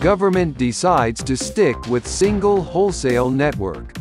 government decides to stick with single wholesale network.